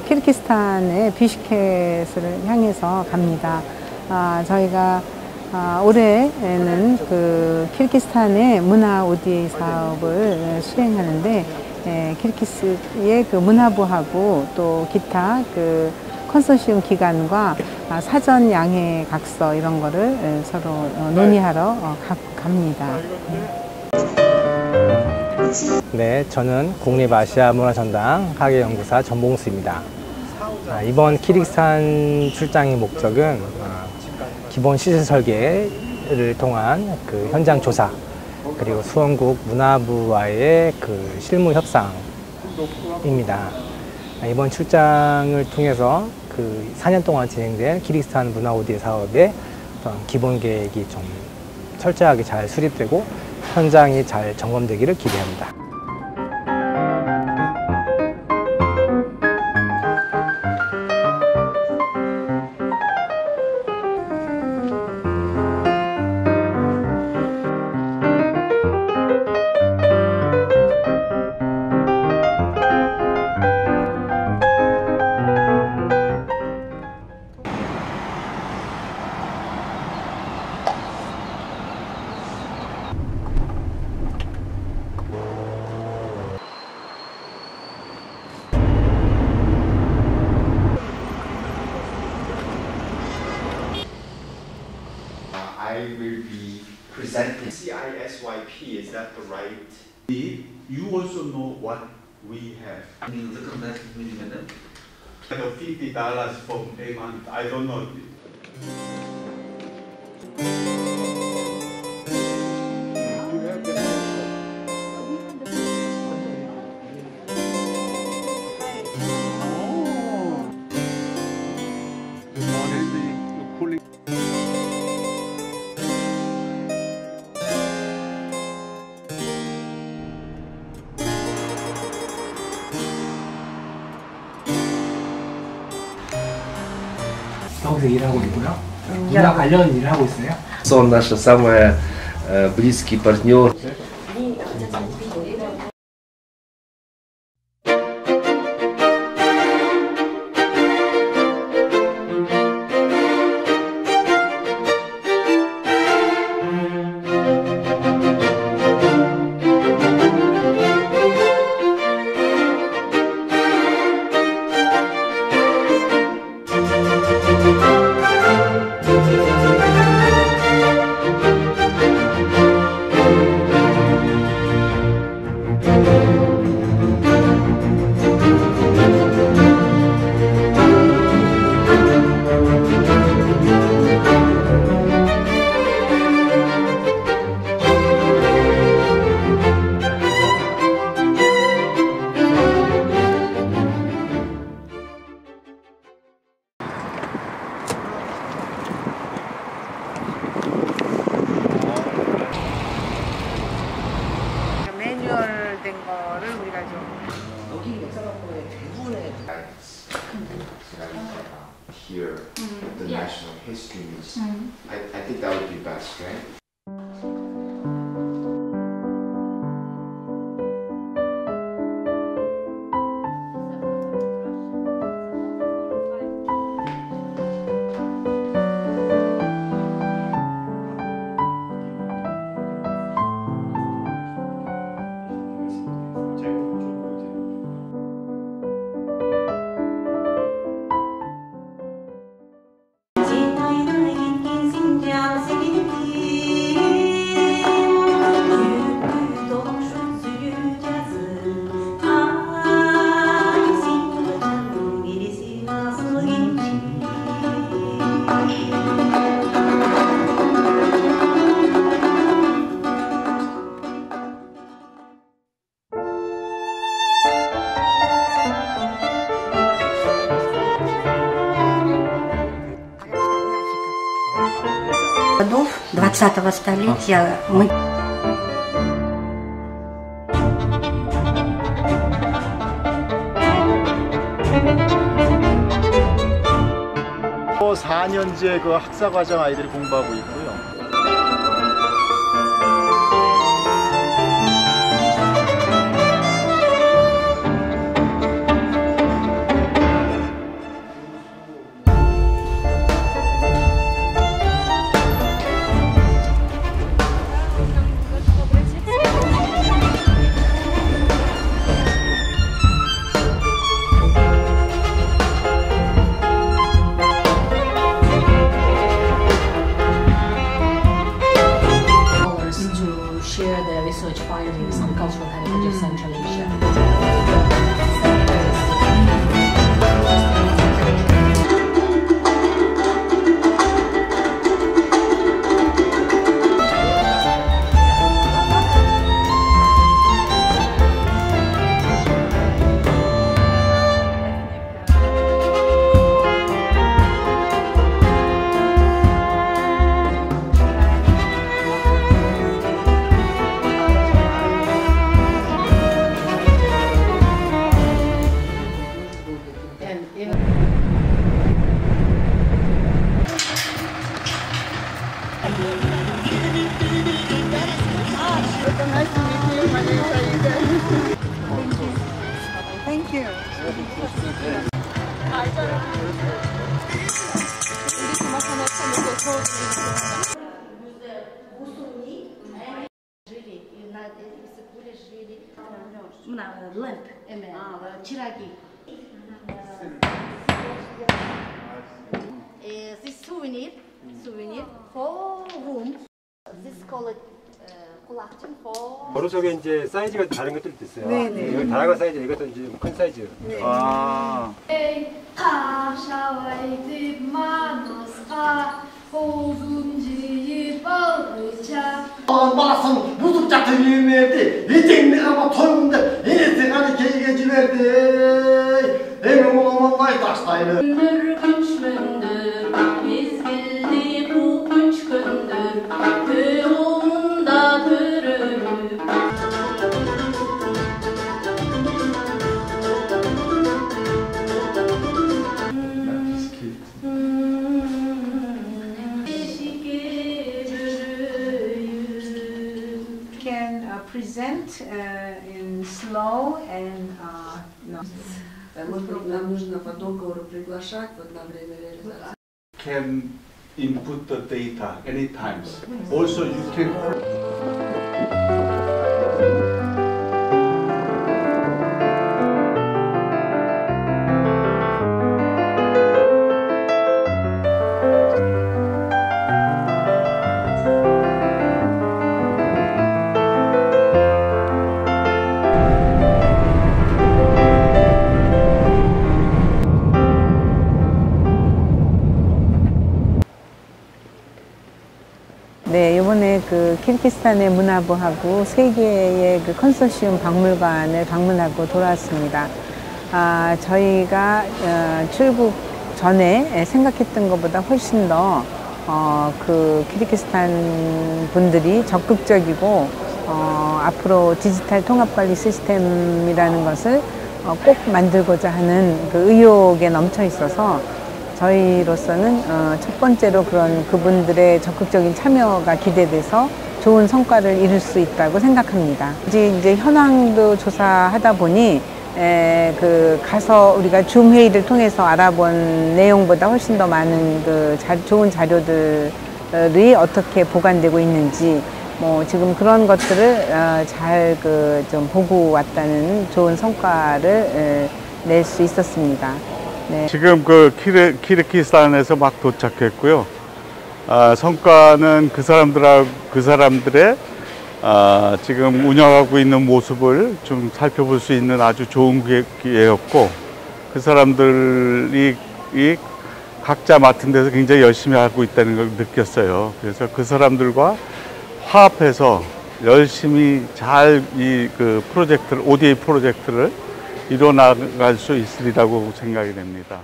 어, 키르기스탄의 비슈켓을 향해서 갑니다. 아, 저희가 아, 올해에는 그 키르기스탄의 문화 오디 사업을 수행하는데 에, 키르기스의 그 문화부하고 또 기타 그 컨소시움 기관과 아, 사전 양해 각서 이런 거를 에, 서로 어, 논의하러 어, 가, 갑니다. 네, 저는 국립아시아문화전당 학예연구사 전봉수입니다. 아, 이번 키르기스탄 출장의 목적은 아, 기본 시설 설계를 통한 그 현장 조사 그리고 수원국 문화부와의 그 실무 협상입니다. 아, 이번 출장을 통해서 그 4년 동안 진행된 키르기스탄 문화 오디오 사업의 어떤 기본 계획이 좀 철저하게 잘 수립되고 현장이 잘 점검되기를 기대합니다. Is that the right? You also know what we have. Kind of fifty dollars for a month. I don't know. 여기서 일하고 있고요. 문화 관련 일을 하고 있어요. Сон наша самая э, близкий партнер. Here, the national history. Mm-hmm. I, I think that would be best, right? 20-го столетия мы 또 4년제 그 학사 과정 아이들이 공부하고 있고요. мына лэмп this souvenir souvenir for room this called collection for 바로 속에 이제 사이즈가 다른 것들도 있어요. 네네. 이거 다양한 사이즈, 이것도 이제 큰 사이즈. 아, buzlukta tüyüğüm verdi. Yedim ama toyumda. Yine tıkanı keygeci verdi. Emin olamam vay taştaylı. gündür güçlündür flow and uh, no. Can input the data anytime. Also you can... 네, 이번에 그 키르기스탄의 문화부하고 세 개의 그 컨소시움 박물관을 방문하고 돌아왔습니다. 아, 저희가 어, 출국 전에 생각했던 것보다 훨씬 더 어, 그 키르기스탄 분들이 적극적이고 어, 앞으로 디지털 통합관리 시스템이라는 것을 어, 꼭 만들고자 하는 그 의욕에 넘쳐 있어서 저희로서는 어, 첫 번째로 그런 그분들의 적극적인 참여가 기대돼서 좋은 성과를 이룰 수 있다고 생각합니다. 이제 이제 현황도 조사하다 보니 에, 그 가서 우리가 줌 회의를 통해서 알아본 내용보다 훨씬 더 많은 그 자, 좋은 자료들이 어떻게 보관되고 있는지 뭐 지금 그런 것들을 어, 잘그 좀 보고 왔다는 좋은 성과를 낼 수 있었습니다. 네. 지금 그 키르, 키르기스탄에서 막 도착했고요. 아, 성과는 그 사람들하고 그 사람들의 아, 지금 운영하고 있는 모습을 좀 살펴볼 수 있는 아주 좋은 기회- 기회였고 그 사람들이 이 각자 맡은 데서 굉장히 열심히 하고 있다는 걸 느꼈어요. 그래서 그 사람들과 화합해서 열심히 잘 이 그 프로젝트를 ODA 프로젝트를 이뤄 나갈 수 있으리라고 생각이 됩니다.